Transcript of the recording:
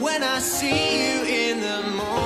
when I see you in the morning.